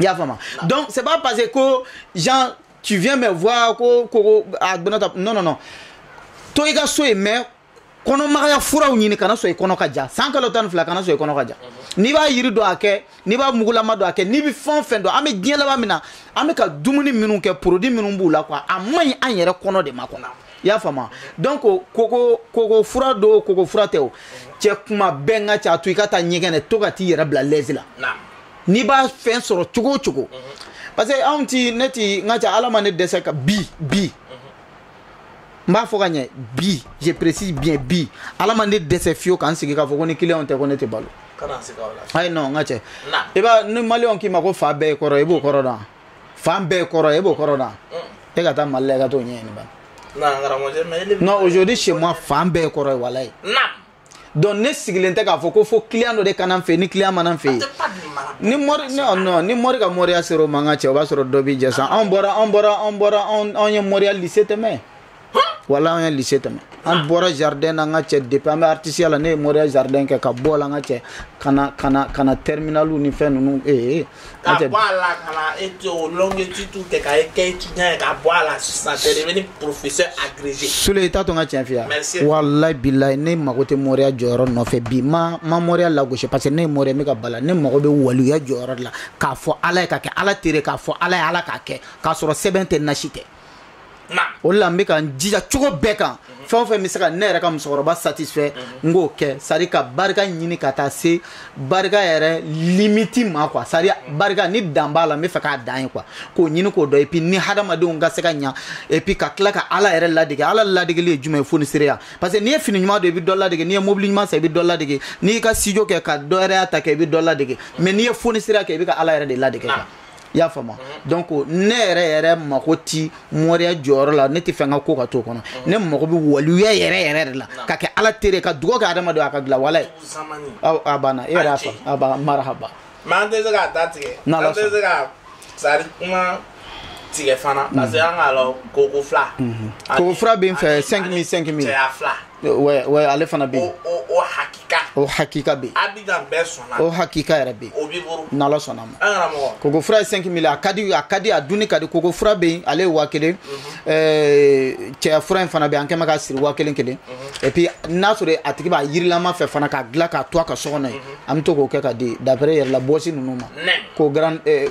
i y'a faamu donc c'est pas parce que ko genre tu viens me voir ko ko a donna ta non non non to i ka so ye mais kɔnɔmagaya furaw ɲini kana sɔn i kɔnɔ ka ja san kalo tan ni fila kana sɔn i kɔnɔ ka ja n'i b'a yiri dɔn a kɛ n'i b'a mugulama dɔn a kɛ n'i bɛ fɛn o fɛn dɔn an bɛ diɲɛ laban min na an bɛ ka dumuni minnu kɛ porodi minnu b'u la kuwa a man ɲi an yɛrɛ kɔnɔ de ma kɔnɔ i y'a faamu donc koko koko fura do o koko fura tɛ o cɛ kuma bɛɛ n ka ca to i ka taa ɲɛgɛn na to ka t'i yɛrɛ bila lɛzi la n'i b'a fɛn sɔrɔ cogo o cogo parce que anw ti ne ti n ka ca ala ma ne dɛsɛ ka bi bi n b'a fɔ ka ɲɛ bi je précise bien bi ala ma ne dɛsɛ fiyewu k'an sigi k'a fɔ ko ni kiliyanw tɛ ko ne tɛ balo ayi non n ka cɛ i b'a ni maliyɛnw k'i ma ko fa bɛɛ ye kɔrɔ ye i b'o kɔrɔ dɔn fan bɛɛ ye kɔrɔ ye i b'o kɔrɔ dɔn e ka taa mali la i ka t'o ɲɛɲini ba non aujourd'hui chez moi fan bɛɛ ye kɔrɔ ye walayi donc ne sigilen tɛ k'a fɔ ko fo client dɔ de kana n fɛ ni client mana n fɛ ni mɔri non non ni mɔri ka mɔriya sera o ma n ka cɛ o b'a sɔrɔ dɔ b'i jɛ san anw bɔra anw bɔra anw bɔra anw ye mɔriya lycée tɛmɛ wala anw ye lycée tɛmɛ an bɔra jardin na n ka cɛ depuis an bɛ artisiya la ne ye mɔriya jardin kɛ ka bɔ la n ka cɛ kana kana kana terminaliw ni fɛn ninnu ee ka bɔ a la ka na e tɛ o longue étude t'u kɛ ka e kɛ étudiant ye ka bɔ a la sisan tɛ de bɛ ni professeur agrégé. Sule i t'a to n ka tiɲɛ f'i ye. merci walayi bilayi ne mago tɛ mɔriya jɔyɔrɔ nɔfɛ bi ma ma mɔriya lagosi parce que ne ye mɔriya n bɛ ka bala ne mago bɛ waliya jɔyɔrɔ de la k'a fɔ ala ye ka kɛ ala tere k'a fɔ ala ye ala k'a kɛ k'a sɔrɔ sɛbɛn tɛ nasi tɛ. o de la n bɛ ka n jija cogo bɛɛ kan mhm. fɛn o fɛn bɛ se ka ne yɛrɛ ka musokɔrɔba satisfait mhm. n k'o kɛ c'est à dire ka barika ɲini ka taa se barika yɛrɛ limiti ma quoi c'est à dire mhm. barika ni dan b'a la n bɛ fɛ k'a dan ye quoi k'o ɲini k'o dɔn et puis ni hadamadenw ka se ka ɲa et puis ka tila ka ala yɛrɛ ladege ala ladegeli ye jumɛn ye fonisereya parce que n'i ye fini ɲuman don i bɛ dɔ ladege n'i ye mobili ɲuman san i bɛ dɔ ladege n'i y'i ka studio kɛ ka dɔ yɛrɛ y'a ta kɛ i bɛ dɔ ladege mais n'i ye fonisereya kɛ i bɛ ka ala yɛrɛ de ladege quoi. i y'a faamu mhm. donc ne yɛrɛ yɛrɛ mako ti mɔriya jɔyɔrɔ la ne tɛ fɛn ka ko ka to kɔnɔ mhm. ne mako bɛ waliya yɛrɛ yɛrɛ de la ka kɛ ala tere ka dugawu kɛ adamaden a ka dilan wala ye a banna e yɛrɛ y'a faamu a banna marahaba mɛ an tɛ se k'a da tigɛ an tɛ se ka sari kuma tigɛ fana parce que an k'a lɔ koko fila koko fila bɛ n fɛ 5000 5000 cɛya fila Ouais, ouais, ale fana bɛ yen. O o hakika. O hakika bɛ yen. Abidan bɛɛ sɔnna. O hakika yɛrɛ bɛ yen. O b'i bolo. N'Ala sɔnna ma. An karamɔgɔ. Koko fura ye 5 mille a ka di a ka di a dunni ka di koko fura bɛ yen ale ye waa kelen. Ɛɛ cɛya fura in fana bɛ yen an kɛ mɛ ka siri waa kelen kelen. Et puis n'a sɔrɔ a tigi b'a yirilama fɛ fana k'a dilan k'a to a ka so kɔnɔ yen an bɛ to k'o kɛ ka di d'après yɛrɛ la bɔsi ninnu ma. Nɛnɛ. Ko grand ɛɛ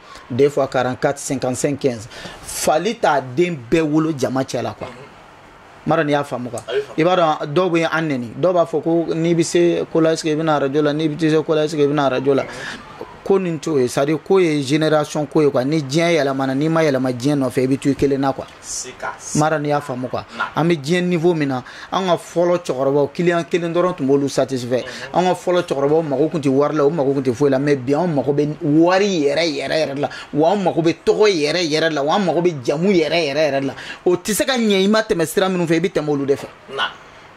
des fois 44 55 15 fali t'a den bɛɛ wolo jama cɛ la quoi mara ni y'a faamu quoi i b'a dɔn dɔw bɛ an nɛni dɔw b'a fɔ ko n'i bɛ se ko la est ce que i bɛna arajo la n'i bɛ se ko la est ce que i bɛna arajo la ko nin t'o ye c'est à dire ko ye génération ko ye quoi ni diɲɛ yɛlɛmana n'i ma yɛlɛma diɲɛ nɔfɛ i bɛ to i kelen na quoi mara ni y'a faamu quoi an bɛ diɲɛ niveau min na an ka fɔlɔ cɛkɔrɔbaw kiliyan kelen dɔrɔn tun b'olu satisfait mhm. an ka fɔlɔ cɛkɔrɔbaw mago tun tɛ wari la u mago tun tɛ foyi la mais bi anw mago bɛ wari yɛrɛ yɛrɛ yɛrɛ la wa anw mago bɛ tɔgɔ yɛrɛ yɛrɛ la wa an mago bɛ jamu yɛrɛ yɛrɛ yɛrɛ la o tɛ se ka ɲɛ i ma tɛmɛ sira minnu fɛ i bɛ tɛmɛ olu de fɛ.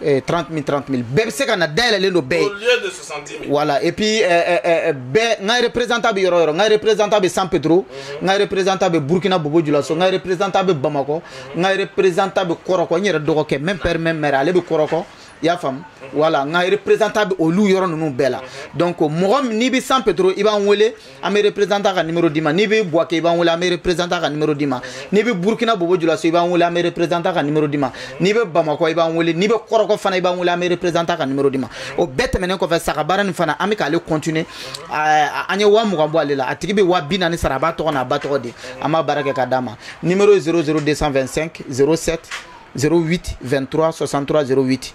eh, 30 000 30 000 bɛɛ bɛ se ka na dayɛlɛlen don bɛɛ ye voilà et puis eh, eh, bɛɛ n ka représentant bɛ yɔrɔ yɔrɔ n ka représentant bɛ San Pedro n ka représentant bɛ Burkina Bobo Julaso n ka représentant bɛ Bamakɔ n ka représentant bɛ Kɔrɔkɔ n yɛrɛ dɔgɔkɛ même père même mère ale bɛ Kɔrɔkɔ i y'a faamu voilà n ka représentant bɛ olu yɔrɔ ninnu bɛɛ la donc mɔgɔ n'i bɛ San Pedro i b'an wele an bɛ représentant ka numéro d'i ma n'i bɛ Buwake i b'an wele an bɛ représentant ka numéro d'i ma n'i bɛ Burkina Bobo Julaso i b'an wele an bɛ représentant ka numéro d'i ma n'i bɛ Bamakɔ i b'an wele n'i bɛ Kɔrɔkɔ fana i b'an wele an bɛ représentant ka numéro d'i ma o bɛɛ tɛmɛnen kɔfɛ saga baara nin fana an bɛ k'ale continuer an ye waa mugan bɔ ale la a tigi bɛ waa bi naani sara a b'a tɔgɔ n'a ba tɔgɔ di an b'a baara kɛ ka d'a ma numéro ye 00225 07 08 23 63 08